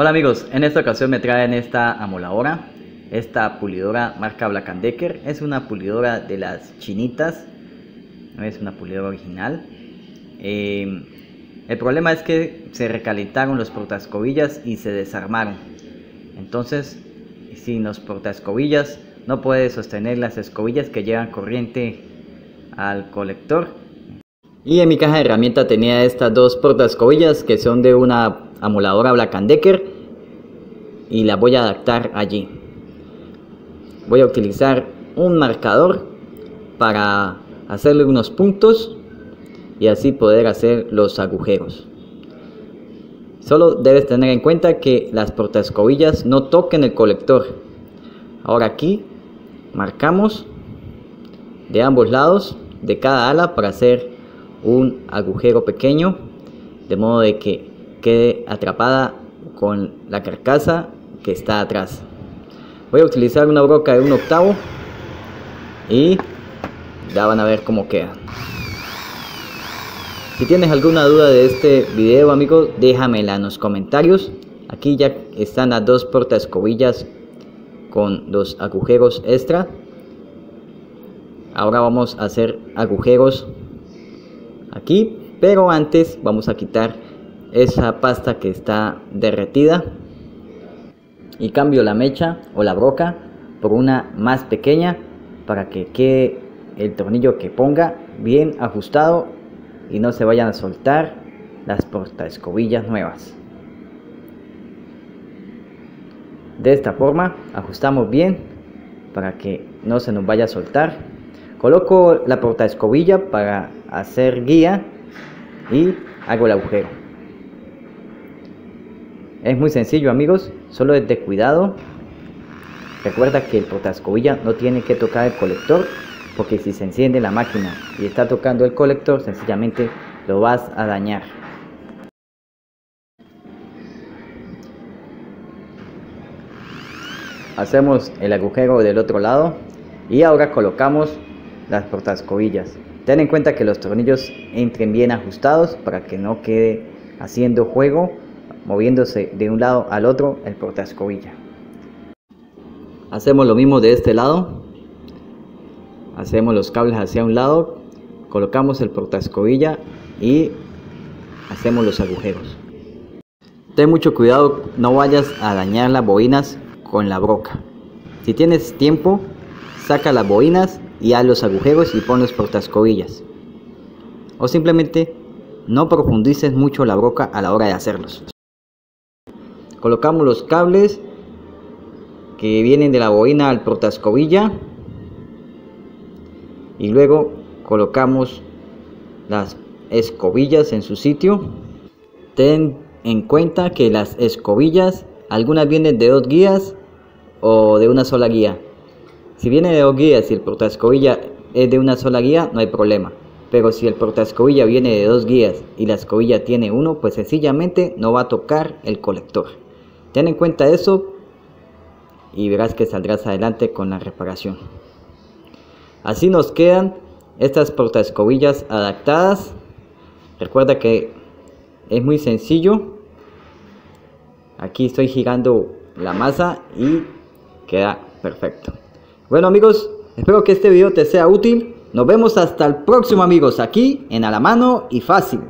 Hola amigos, en esta ocasión me traen esta amoladora, esta pulidora marca Black Decker, es una pulidora de las chinitas, no es una pulidora original. Eh, el problema es que se recalentaron los portascobillas y se desarmaron. Entonces, sin los portascobillas no puede sostener las escobillas que llevan corriente al colector. Y en mi caja de herramienta tenía estas dos portascobillas que son de una amoladora Black Decker y la voy a adaptar allí. Voy a utilizar un marcador para hacerle unos puntos y así poder hacer los agujeros. Solo debes tener en cuenta que las portaescobillas no toquen el colector. Ahora aquí marcamos de ambos lados de cada ala para hacer un agujero pequeño de modo de que quede atrapada con la carcasa que está atrás. Voy a utilizar una broca de un octavo y ya van a ver cómo queda. Si tienes alguna duda de este video amigos déjamela en los comentarios. Aquí ya están las dos escobillas con los agujeros extra. Ahora vamos a hacer agujeros aquí pero antes vamos a quitar esa pasta que está derretida y cambio la mecha o la broca por una más pequeña para que quede el tornillo que ponga bien ajustado y no se vayan a soltar las portaescobillas nuevas. De esta forma ajustamos bien para que no se nos vaya a soltar. Coloco la portaescobilla para hacer guía y hago el agujero es muy sencillo amigos, solo es de cuidado. Recuerda que el portascobilla no tiene que tocar el colector porque si se enciende la máquina y está tocando el colector sencillamente lo vas a dañar. Hacemos el agujero del otro lado y ahora colocamos las portascobillas. Ten en cuenta que los tornillos entren bien ajustados para que no quede haciendo juego moviéndose de un lado al otro el portascobilla. Hacemos lo mismo de este lado. Hacemos los cables hacia un lado, colocamos el portascobilla y hacemos los agujeros. Ten mucho cuidado, no vayas a dañar las bobinas con la broca. Si tienes tiempo, saca las bobinas y haz los agujeros y pon los portascobillas. O simplemente no profundices mucho la broca a la hora de hacerlos colocamos los cables que vienen de la bobina al portascobilla y luego colocamos las escobillas en su sitio. Ten en cuenta que las escobillas algunas vienen de dos guías o de una sola guía. Si viene de dos guías y el portascobilla es de una sola guía no hay problema. Pero si el portascobilla viene de dos guías y la escobilla tiene uno pues sencillamente no va a tocar el colector Ten en cuenta eso y verás que saldrás adelante con la reparación. Así nos quedan estas portaescobillas adaptadas. Recuerda que es muy sencillo. Aquí estoy girando la masa y queda perfecto. Bueno amigos, espero que este video te sea útil. Nos vemos hasta el próximo amigos aquí en A la Mano y Fácil.